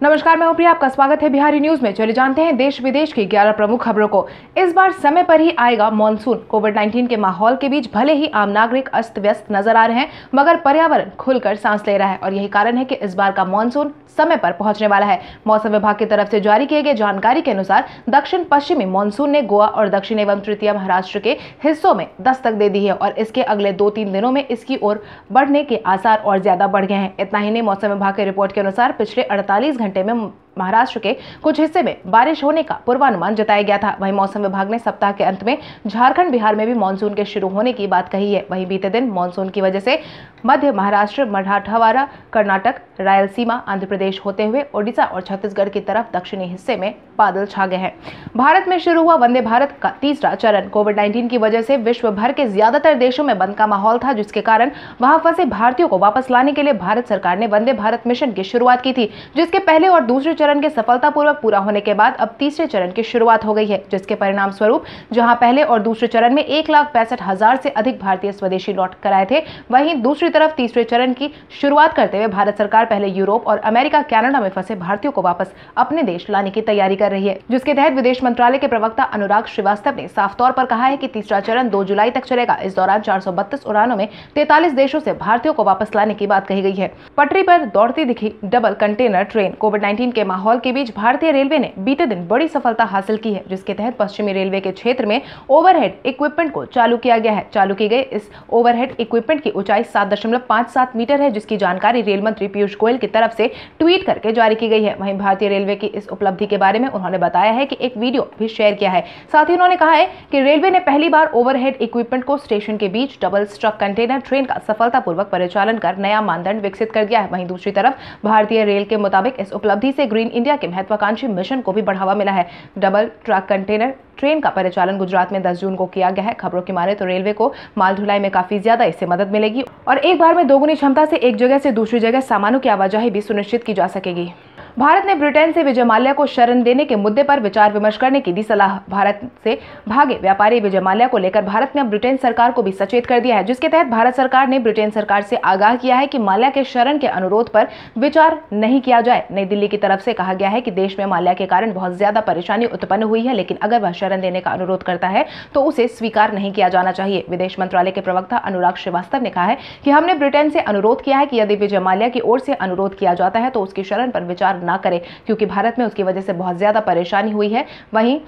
नमस्कार, मैं प्रिया। आपका स्वागत है बिहारी न्यूज़ में। चले जानते हैं देश विदेश की 11 प्रमुख खबरों को। इस बार समय पर ही आएगा मानसून। कोविड 19 के माहौल के बीच भले ही आम नागरिक अस्त व्यस्त नज़र आ रहे हैं, मगर पर्यावरण खुलकर सांस ले रहा है और यही कारण है कि इस बार का मानसून समय पर पहुँचने वाला है। मौसम विभाग की तरफ़ से जारी किए गए जानकारी के अनुसार दक्षिण पश्चिमी मानसून ने गोवा और दक्षिण एवं तृतीय महाराष्ट्र के हिस्सों में दस्तक दे दी है और इसके अगले दो तीन दिनों में इसकी ओर बढ़ने के आसार और ज़्यादा बढ़ गए हैं। इतना ही नहीं, मौसम विभाग की रिपोर्ट के अनुसार पिछले अड़तालीस घंटे में महाराष्ट्र के कुछ हिस्से में बारिश होने का पूर्वानुमान जताया गया था। वहीं मौसम विभाग ने सप्ताह के अंत में झारखंड, बिहार में भी मानसून के शुरू होने की बात कही है। वहीं बीते दिन मानसून की वजह से मध्य महाराष्ट्र, मराठवाड़ा, कर्नाटक, रायलसीमा आंध्र प्रदेश होते हुए ओडिशा और छत्तीसगढ़ की तरफ़ दक्षिणी हिस्से में बादल छा गए हैं। भारत में शुरू हुआ वंदे भारत का तीसरा चरण। कोविड 19 की वजह से विश्व भर के ज़्यादातर देशों में बंद का माहौल था, जिसके कारण वहाँ फंसे भारतीयों को वापस लाने के लिए भारत सरकार ने वंदे भारत मिशन की शुरुआत की थी, जिसके पहले और दूसरे चरण के सफलतापूर्वक पूरा होने के बाद अब तीसरे चरण की शुरुआत हो गई है, जिसके परिणाम स्वरूप जहाँ पहले और दूसरे चरण में एक लाख पैंसठ हज़ार से अधिक भारतीय स्वदेशी लौट कर आए थे, वहीं दूसरी तरफ़ तीसरे चरण की शुरुआत करते हुए भारत सरकार पहले यूरोप और अमेरिका, कनाडा में फंसे भारतीयों को वापस अपने देश लाने की तैयारी कर रही है, जिसके तहत विदेश मंत्रालय के प्रवक्ता अनुराग श्रीवास्तव ने साफ़ तौर पर कहा है कि तीसरा चरण दो जुलाई तक चलेगा। इस दौरान चार सौ बत्तीस उड़ानों में तैतालीस देशों से भारतीयों को वापस लाने की बात कही गई है। पटरी पर दौड़ती दिखी double container train, COVID nineteen के माहौल के बीच भारतीय रेलवे ने बीते दिन बड़ी सफलता हासिल की है, जिसके तहत पश्चिमी रेलवे के क्षेत्र में ओवरहेड इक्विपमेंट को चालू किया गया है। चालू की गई इस ओवरहेड इक्विपमेंट की ऊंचाई सात मीटर है, जिसकी जानकारी रेल मंत्री पीयूष गोयल की तरफ़ से ट्वीट करके जारी की गई है। वहीं भारतीय रेलवे की इस उपलब्धि के बारे में उन्होंने बताया है कि एक वीडियो भी शेयर किया है। साथ ही उन्होंने कहा है कि रेलवे ने पहली बार ओवरहेड इक्विपमेंट को स्टेशन के बीच डबल स्ट्रक कंटेनर ट्रेन का सफलतापूर्वक परिचालन कर नया मानदंड विकसित कर दिया है। वहीं दूसरी तरफ़ भारतीय रेल के मुताबिक इस उपलब्धि से ग्रीन इंडिया के महत्वाकांक्षी मिशन को भी बढ़ावा मिला है। डबल ट्रक कंटेनर ट्रेन का परिचालन गुजरात में 10 जून को किया गया है। खबरों की माने तो रेलवे को माल ढुलाई में काफ़ी ज़्यादा इससे मदद मिलेगी। और एक बार में दोगुनी क्षमता से एक जगह से दूसरी जगह सामानों की आवाजाही भी सुनिश्चित की जा सकेगी। भारत ने ब्रिटेन से विजय माल्या को शरण देने के मुद्दे पर विचार विमर्श करने की दी सलाह। भारत से भागे व्यापारी विजय माल्या को लेकर भारत ने ब्रिटेन सरकार को भी सचेत कर दिया है, जिसके तहत भारत सरकार ने ब्रिटेन सरकार से आगाह किया है कि माल्या के शरण के अनुरोध पर विचार नहीं किया जाए। नई दिल्ली की तरफ़ से कहा गया है कि देश में माल्या के कारण बहुत ज़्यादा परेशानी उत्पन्न हुई है, लेकिन अगर वह शरण देने का अनुरोध करता है तो उसे स्वीकार नहीं किया जाना चाहिए। विदेश मंत्रालय के प्रवक्ता अनुराग श्रीवास्तव ने कहा है कि हमने ब्रिटेन से अनुरोध किया है कि यदि विजय माल्या की ओर से अनुरोध किया जाता है तो उसकी शरण पर विचार न करे क्योंकि भारत में उसकी वजह से बहुत ज़्यादा परेशानी हुई है। वहीं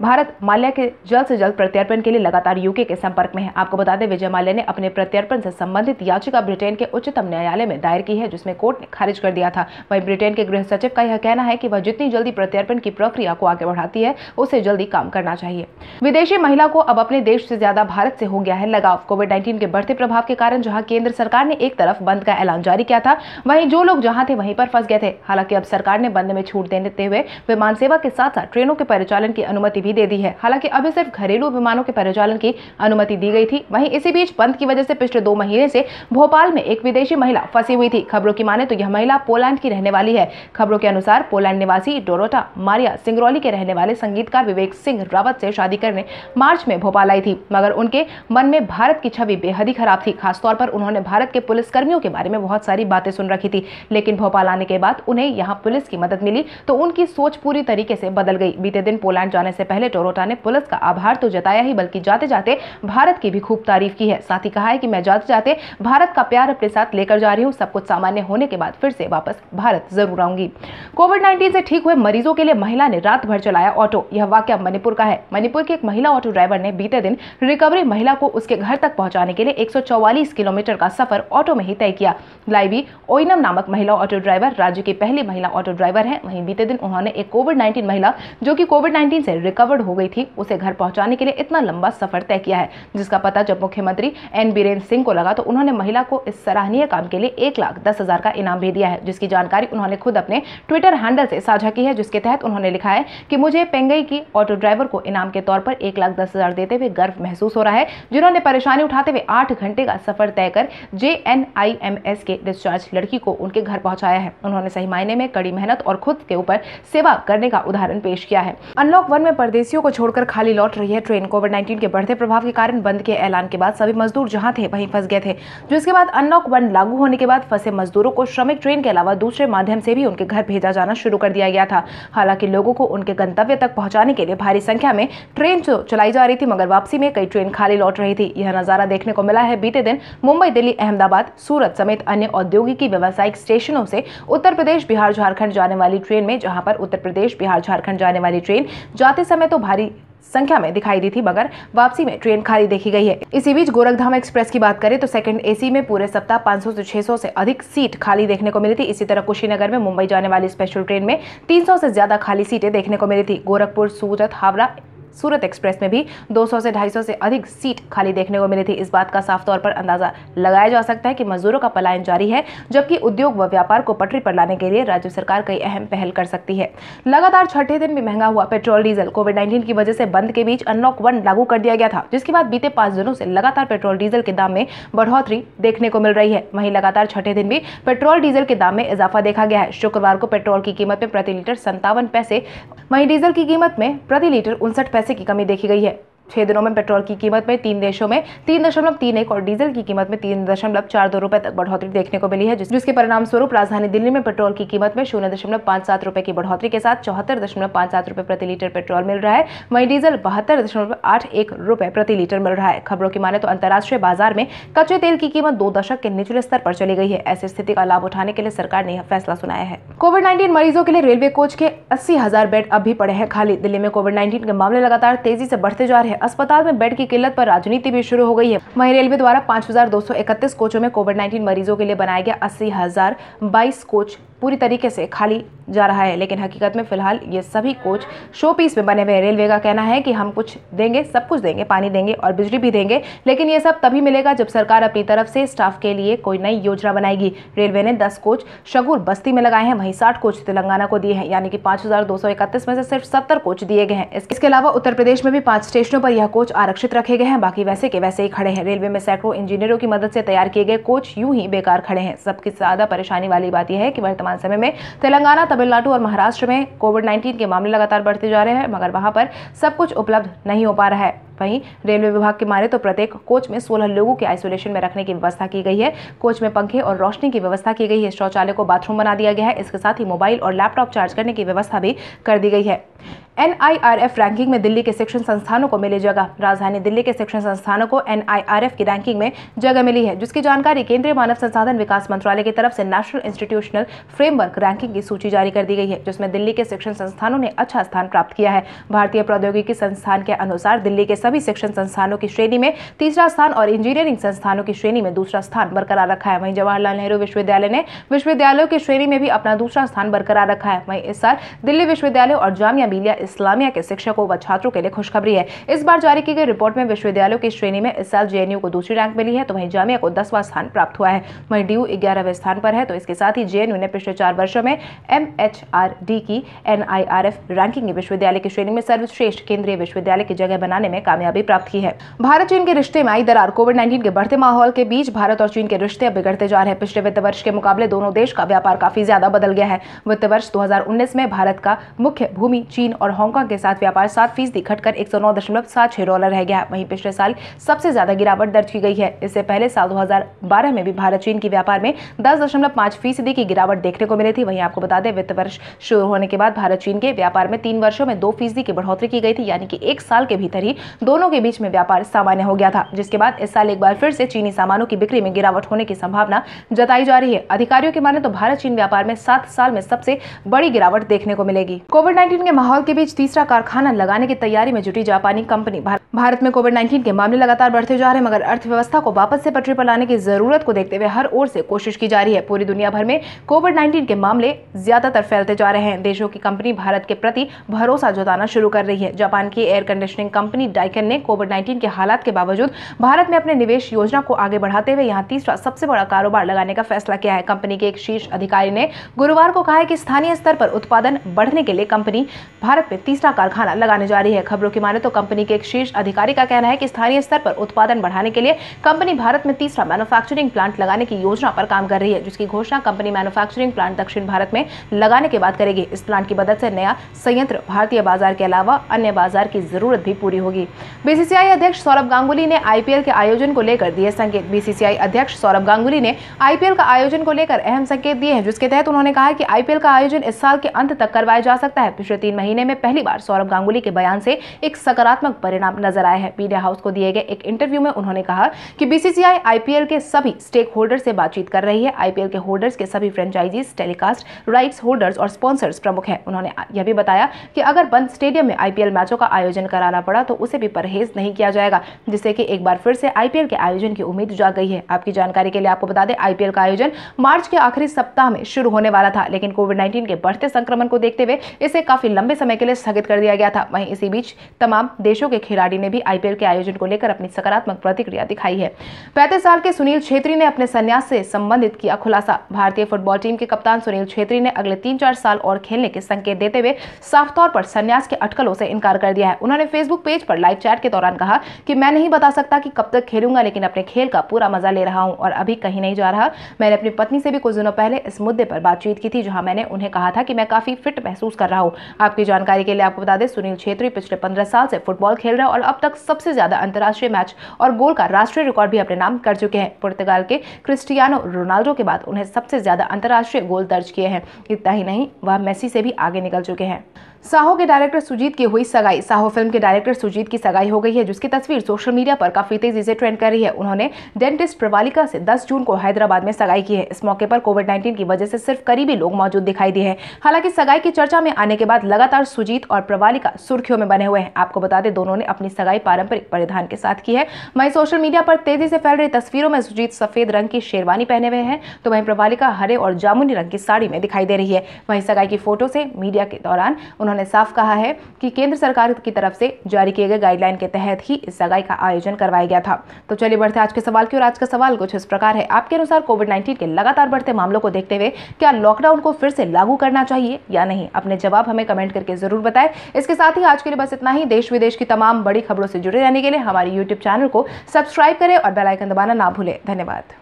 भारत माल्या के जल्द से जल्द प्रत्यर्पण के लिए लगातार यूके के संपर्क में है। आपको बता दें, विजय माल्या ने अपने प्रत्यर्पण से संबंधित याचिका ब्रिटेन के उच्चतम न्यायालय में दायर की है, जिसमें कोर्ट ने खारिज कर दिया था। वहीं ब्रिटेन के गृह सचिव का यह कहना है कि वह जितनी जल्दी प्रत्यर्पण की प्रक्रिया को आगे बढ़ाती है, उसे जल्दी काम करना चाहिए। विदेशी महिला को अब अपने देश से ज़्यादा भारत से हो गया है लगाव। कोविड नाइन्टीन के बढ़ते प्रभाव के कारण जहाँ केंद्र सरकार ने एक तरफ़ बंद का ऐलान जारी किया था, वहीं जो लोग जहाँ थे वहीं पर फंस गए थे। हालाँकि अब सरकार ने बंद में छूट देते हुए विमान सेवा के साथ साथ ट्रेनों के परिचालन की अनुमति भी दे दी है। हालाँकि अभी सिर्फ़ घरेलू विमानों के परिचालन की अनुमति दी गई थी। वहीं इसी बीच बंद की वजह से पिछले दो महीने से भोपाल में एक विदेशी महिला फंसी हुई थी। खबरों की माने तो यह महिला पोलैंड की रहने वाली है। खबरों के अनुसार पोलैंड निवासी डोरोटा मारिया सिंगरौली के रहने वाले संगीतकार विवेक सिंह रावत से शादी करने मार्च में भोपाल आई थी। मगर उनके मन में भारत की छवि बेहद ही खराब थी। खासतौर पर उन्होंने भारत के पुलिस कर्मियों के बारे में बहुत सारी बातें सुन रखी थी। लेकिन भोपाल आने के बाद उन्हें यहाँ पुलिस की मदद मिली तो उनकी सोच पूरी तरीके से बदल गई। बीते दिन पोलैंड जाने से पहले टोरोटा ने पुलिस का आभार तो जताया ही, बल्कि जाते जाते भारत की भी खूब तारीफ़ की है। साथ ही कहा है कि मैं जाते जाते भारत का प्यार अपने साथ लेकर जा रही हूँ। सब कुछ सामान्य होने के बाद फिर से वापस भारत ज़रूर आऊँगी। कोविड नाइन्टीन से ठीक हुए मरीजों के लिए महिला ने रात भर चलाया ऑटो। यह वाक्य मणिपुर का है। मणिपुर की एक महिला ऑटो ड्राइवर ने बीते दिन रिकवरी महिला को उसके घर तक पहुँचाने के लिए एक सौ चौवालीस किलोमीटर का सफ़र ऑटो में ही तय किया। लाइवी ओइनम नामक महिला ऑटो ड्राइवर राज्य की पहली महिला ऑटो ड्राइवर है। वहीं बीते दिन उन्होंने एक कोविड नाइन्टीन महिला, जो की कोविड नाइन्टीन से रिकवर्ड हो गई थी, उसे घर पहुँचाने के लिए इतना लंबा सफ़र तय किया है, जिसका पता जब मुख्यमंत्री एन बीरेन्द्र सिंह को लगा तो उन्होंने महिला को इस सराहनीय काम के लिए एक लाख दस हज़ार का इनाम भी दिया है, जिसकी जानकारी उन्होंने खुद अपने ट्विटर हैंडल से साझा की है, जिसके तहत उन्होंने लिखा है कि मुझे पेंगई की ऑटो ड्राइवर को इनाम के तौर पर एक लाख दस हज़ार देते हुए गर्व महसूस हो रहा है, जिन्होंने परेशानी उठाते हुए आठ घंटे का सफ़र तय कर J N I M S के डिस्चार्ज लड़की को उनके घर पहुँचाया है। उन्होंने सही मायने में कड़ी मेहनत और खुद के ऊपर सेवा करने का उदाहरण पेश किया है। अनलॉक वन में प्रवेशियों को छोड़कर खाली लौट रही है ट्रेन। कोविड 19 के बढ़ते प्रभाव के कारण बंद के ऐलान के बाद सभी मजदूर जहाँ थे, वहीं फंस गए थे। जिसके बाद अनलॉक वन लागू होने के बाद फंसे मजदूरों को श्रमिक ट्रेन के अलावा दूसरे माध्यम से भी उनके घर भेजा जाना शुरू कर दिया गया था। हालाँकि लोगों को उनके गंतव्य तक पहुँचाने के लिए भारी संख्या में ट्रेन चलाई जा रही थी, मगर वापसी में कई ट्रेन खाली लौट रही थी। यह नज़ारा देखने को मिला है। बीते दिन मुंबई, दिल्ली, अहमदाबाद, सूरत समेत अन्य औद्योगिकी व्यावसायिक स्टेशनों से उत्तर प्रदेश, बिहार, झारखंड जाने वाली ट्रेन में, जहाँ पर उत्तर प्रदेश, बिहार, झारखंड जाने वाली ट्रेन जाते समय तो भारी संख्या में दिखाई दी थी, मगर वापसी में ट्रेन खाली देखी गई है। इसी बीच गोरखधाम एक्सप्रेस की बात करें तो सेकंड एसी में पूरे सप्ताह 500 से 600 से अधिक सीट खाली देखने को मिली थी। इसी तरह कुशीनगर में मुंबई जाने वाली स्पेशल ट्रेन में 300 से ज़्यादा खाली सीटें देखने को मिली थी। गोरखपुर, सूरत, हावड़ा सूरत एक्सप्रेस में भी 200 से 250 से अधिक सीट खाली देखने को मिली थी। इस बात का साफ़ तौर पर अंदाज़ा लगाया जा सकता है कि मजदूरों का पलायन जारी है, जबकि उद्योग व व्यापार को पटरी पर लाने के लिए राज्य सरकार कई अहम पहल कर सकती है। लगातार छठे दिन भी महँगा हुआ पेट्रोल, डीजल कोविड नाइन्टीन की वजह से बंद के बीच अनलॉक वन लागू कर दिया गया था, जिसके बाद बीते पाँच दिनों से लगातार पेट्रोल, डीजल के दाम में बढ़ोतरी देखने को मिल रही है। वहीं लगातार छठे दिन भी पेट्रोल, डीजल के दाम में इजाफा देखा गया है। शुक्रवार को पेट्रोल की कीमत में प्रति लीटर संतावन पैसे, वहीं डीजल की कीमत में प्रति लीटर उनसठ पैसे की कमी देखी गई है। छह दिनों में पेट्रोल की कीमत में तीन देशों में तीन दशमलव तीन एक और डीजल की कीमत में तीन दशमलव चार दो रुपए तक बढ़ोतरी देखने को मिली है जिसके परिणाम स्वरूप राजधानी दिल्ली में पेट्रोल की कीमत में शून्य दशमलव पाँच सात रुपए की बढ़ोतरी के साथ चौहत्तर दशमलव पाँच सात रुपए प्रति लीटर पेट्रोल मिल रहा है। वहीं डीजल बहत्तर दशमलव आठ एक रुपए प्रति लीटर मिल रहा है। खबरों की माने तो अंतर्राष्ट्रीय बाज़ार में कच्चे तेल की कीमत दो दशक के निचले स्तर पर चली गई है। ऐसी स्थिति का लाभ उठाने के लिए सरकार ने यह फैसला सुनाया है। कोविड नाइन्टीन मरीजों के लिए रेलवे कोच के अस्सी हज़ार बेड अब भी पड़े हैं खाली। दिल्ली में कोविड नाइन्टीन के मामले लगातार तेज़ी से बढ़ते जा रहे हैं। अस्पताल में बेड की किल्लत पर राजनीति भी शुरू हो गई है। वहीं रेलवे द्वारा पाँच कोचों में कोविड नाइन्टीन मरीजों के लिए बनाए गए अस्सी कोच पूरी तरीके से खाली जा रहा है। लेकिन हकीकत में फ़िलहाल ये सभी कोच शो पीस में बने हुए रेलवे का कहना है कि हम कुछ देंगे, सब कुछ देंगे, पानी देंगे और बिजली भी देंगे। लेकिन ये सब तभी मिलेगा जब सरकार अपनी तरफ़ से स्टाफ के लिए कोई नई योजना बनाएगी। रेलवे ने दस कोच शगुर बस्ती में लगाए हैं, वहीं साठ कोच तेलंगाना को दिए हैं। यानी कि पाँच में से सिर्फ़ सत्तर कोच दिए गए हैं। इसके अलावा उत्तर प्रदेश में भी पाँच स्टेशनों पर यह कोच आरक्षित रखे गए हैं। बाकी वैसे के वैसे ही खड़े हैं। रेलवे में सैकड़ों इंजीनियरों की मदद से तैयार किए गए कोच यूँ ही बेकार खड़े हैं। सबकी ज़्यादा परेशानी वाली बात यह है कि वर्तमान समय में। तेलंगाना, तमिलनाडु और महाराष्ट्र में कोविड 19 के मामले लगातार बढ़ते जा रहे हैं, मगर वहाँ पर सब कुछ उपलब्ध नहीं हो पा रहा है। वहीं रेलवे विभाग के माने तो प्रत्येक कोच में 16 लोगों के आइसोलेशन में रखने की व्यवस्था की गई है। कोच में पंखे और रोशनी की व्यवस्था की गई है। शौचालय को बाथरूम बना दिया गया है। इसके साथ ही मोबाइल और लैपटॉप चार्ज करने की व्यवस्था भी कर दी गई है। एनआईआरएफ रैंकिंग में दिल्ली के शिक्षण संस्थानों को मिली जगह। राजधानी दिल्ली के शिक्षण संस्थानों को एनआईआरएफ की रैंकिंग में जगह मिली है, जिसकी जानकारी केंद्रीय मानव संसाधन विकास मंत्रालय की तरफ़ से नेशनल इंस्टीट्यूशनल फ्रेमवर्क रैंकिंग की सूची जारी कर दी गई है, जिसमें दिल्ली के शिक्षण संस्थानों ने अच्छा स्थान प्राप्त किया है। भारतीय प्रौद्योगिकी संस्थान के अनुसार दिल्ली के सभी शिक्षण संस्थानों की श्रेणी में तीसरा स्थान और इंजीनियरिंग संस्थानों की श्रेणी में दूसरा स्थान बरकरार रखा है। वहीं जवाहरलाल नेहरू विश्वविद्यालय ने विश्वविद्यालयों की श्रेणी में भी अपना दूसरा स्थान बरकरार रखा है। वहीं इस साल दिल्ली विश्वविद्यालय और जामिया मिलिया इस्लामिया के शिक्षकों व छात्रों के लिए खुशखबरी है। इस बार जारी की गई रिपोर्ट में विश्वविद्यालयों की श्रेणी में इस साल जेएनयू को दूसरी रैंक मिली है तो वहीं जामिया को दसवां स्थान प्राप्त हुआ है। वहीं डी ग्यारहवें स्थान पर है तो इसके साथ ही जेएनयू ने पिछले चार वर्षो में एम की एनआईआरएफ रैंकिंग में विश्वविद्यालय की श्रेणी में सर्वश्रेष्ठ केंद्रीय विश्वविद्यालय की जगह बनाने में कामयाबी प्राप्त की है। भारत, चीन के रिश्ते में आई दरार कोविड नाइन्टीन के बढ़ते माहौल के बीच भारत और चीन के रिश्ते अब बिगड़ते जा रहे हैं। पिछले वित्त वर्ष के मुकाबले दोनों देश का व्यापार काफ़ी ज़्यादा बदल गया है। वित्त वर्ष 2019 में भारत का मुख्य भूमि चीन और हांगकांग के साथ व्यापार सात फ़ीसदी घटकर एक सौ नौ दशमलव सात छह डॉलर रह गया वहीं पिछले साल सबसे ज़्यादा गिरावट दर्ज की गई है। इससे पहले साल 2012 में भी भारत चीन की व्यापार में दस फ़ीसदी की गिरावट देखने को मिली थी। वहीं आपको बता दें, वित्त वर्ष शुरू होने के बाद भारत चीन के व्यापार में तीन वर्षो में दो फ़ीसदी की बढ़ोतरी की गई थी, यानी कि एक साल के भीतर ही दोनों के बीच में व्यापार सामान्य हो गया था। जिसके बाद इस साल एक बार फिर से चीनी सामानों की बिक्री में गिरावट होने की संभावना जताई जा रही है। अधिकारियों के माने तो भारत चीन व्यापार में सात साल में सबसे बड़ी गिरावट देखने को मिलेगी। कोविड नाइन्टीन के माहौल के बीच तीसरा कारखाना लगाने की तैयारी में जुटी जापानी कंपनी। भारत में कोविड नाइन्टीन के मामले लगातार बढ़ते जा रहे हैं, मगर अर्थव्यवस्था को वापस से पटरी पर लाने की ज़रूरत को देखते हुए हर ओर से कोशिश की जा रही है। पूरी दुनिया भर में कोविड नाइन्टीन के मामले ज़्यादातर फैलते जा रहे हैं। देशों की कंपनी भारत के प्रति भरोसा जताना शुरू कर रही है। जापान की एयर कंडीशनिंग कंपनी डाइकन ने कोविड नाइन्टीन के हालात के बावजूद भारत में अपने निवेश योजना को आगे बढ़ाते हुए यहाँ तीसरा सबसे बड़ा कारोबार लगाने का फैसला किया है। कंपनी के एक शीर्ष अधिकारी ने गुरुवार को कहा है कि स्थानीय स्तर पर उत्पादन बढ़ने के लिए कंपनी भारत में तीसरा कारखाना लगाने जा रही है। खबरों की माने तो कंपनी के एक शीर्ष अधिकारी का कहना है कि स्थानीय स्तर पर उत्पादन बढ़ाने के लिए कंपनी भारत में तीसरा मैन्युफैक्चरिंग प्लांट लगाने की योजना पर काम कर रही है, जिसकी घोषणा कंपनी मैन्युफैक्चरिंग प्लांट दक्षिण भारत में लगाने के बाद करेगी। इस प्लांट की मदद से नया संयंत्र भारतीय बाज़ार के अलावा अन्य बाज़ार की ज़रूरत भी पूरी होगी। बीसीसीआई अध्यक्ष सौरभ गांगुली ने आईपीएल के आयोजन को लेकर दिए संकेत। बीसीसीआई अध्यक्ष सौरभ गांगुली ने आईपीएल का आयोजन को लेकर अहम संकेत दिए हैं, जिसके तहत उन्होंने कहा कि आईपीएल का आयोजन इस साल के अंत तक करवाया जा सकता है। पिछले तीन महीने में पहली बार सौरभ गांगुली के बयान से एक सकारात्मक परिणाम नज़र आया है। मीडिया हाउस को दिए गए एक इंटरव्यू में उन्होंने कहा कि बीसीसीआई आईपीएल के सभी स्टेक होल्डर से बातचीत कर रही है। आईपीएल के होल्डर्स के सभी फ्रेंचाइजीज टेलीकास्ट राइट्स होल्डर्स और स्पॉन्सर्स प्रमुख हैं। उन्होंने यह भी बताया कि अगर बंद स्टेडियम में आईपीएल मैचों का आयोजन कराना पड़ा तो उसे भी परहेज नहीं किया जाएगा, जिससे कि एक बार फिर से आईपीएल के आयोजन की उम्मीद जाग गई है। आपकी जानकारी के लिए आपको बता दें, आईपीएल का आयोजन मार्च के आखिरी सप्ताह में शुरू होने वाला था, लेकिन कोविड नाइन्टीन के बढ़ते संक्रमण को देखते हुए इसे काफ़ी लंबे समय के लिए स्थगित कर दिया गया था। वहीं इसी बीच तमाम देशों के खिलाड़ी ने भी आईपीएल के आयोजन को लेकर अपनी सकारात्मक प्रतिक्रिया दिखाई है। पैंतीस साल के सुनील छेत्री ने अपने संन्यास से संबंधित किया खुलासा। भारतीय फुटबॉल टीम के कप्तान सुनील छेत्री ने अगले तीन चार साल और खेलने के संकेत देते हुए साफ़ तौर पर संन्यास के अटकलों से इनकार कर दिया है। उन्होंने फेसबुक पेज पर लाइव चैट के दौरान कहा कि मैं नहीं बता सकता कि कब तक खेलूँगा, लेकिन अपने खेल का पूरा मज़ा ले रहा हूँ और अभी कहीं नहीं जा रहा। मैंने अपनी पत्नी से भी कुछ दिनों पहले इस मुद्दे पर बातचीत की थी, जहाँ मैंने उन्हें कहा था कि मैं काफ़ी फिट महसूस कर रहा हूँ। आपकी जानकारी के लिए आपको बता दें, सुनील छेत्री पिछले पंद्रह साल से फुटबॉल खेल रहे हैं और अब तक सबसे ज़्यादा अंतर्राष्ट्रीय मैच और गोल का राष्ट्रीय रिकॉर्ड भी अपने नाम कर चुके हैं। पुर्तगाल के क्रिस्टियानो रोनाल्डो के बाद उन्हें सबसे ज़्यादा अंतर्राष्ट्रीय गोल दर्ज किए हैं। इतना ही नहीं, वह मेसी से भी आगे निकल चुके हैं। साहो के डायरेक्टर सुजीत की हुई सगाई। साहो फ़िल्म के डायरेक्टर सुजीत की सगाई हो गई है, जिसकी तस्वीर सोशल मीडिया पर काफ़ी तेज़ी से ट्रेंड कर रही है। उन्होंने डेंटिस्ट प्रवालिका से 10 जून को हैदराबाद में सगाई की है। इस मौके पर कोविड 19 की वजह से सिर्फ़ करीबी लोग मौजूद दिखाई दिए हैं। हालाँकि सगाई की चर्चा में आने के बाद लगातार सुजीत और प्रवालिका सुर्खियों में बने हुए हैं। आपको बता दें, दोनों ने अपनी सगाई पारंपरिक परिधान के साथ की है। वहीं सोशल मीडिया पर तेज़ी से फैल रही तस्वीरों में सुजीत सफ़ेद रंग की शेरवानी पहने हुए हैं तो वहीं प्रवालिका हरे और जामुनी रंग की साड़ी में दिखाई दे रही है। वहीं सगाई की फ़ोटो से मीडिया के दौरान उन्होंने साफ़ कहा है कि केंद्र सरकार की तरफ़ से जारी किए गए गाइडलाइन के तहत ही इस सगाई का आयोजन करवाया गया था। तो चलिए बढ़ते आज के सवाल की और आज का सवाल कुछ इस प्रकार है। आपके अनुसार कोविड नाइन्टीन के लगातार बढ़ते मामलों को देखते हुए क्या लॉकडाउन को फिर से लागू करना चाहिए या नहीं? अपने जवाब हमें कमेंट करके ज़रूर बताएँ। इसके साथ ही आज के लिए बस इतना ही। देश विदेश की तमाम बड़ी खबरों से जुड़े रहने के लिए हमारे यूट्यूब चैनल को सब्सक्राइब करें और बेलाइकन दबाना ना भूलें। धन्यवाद।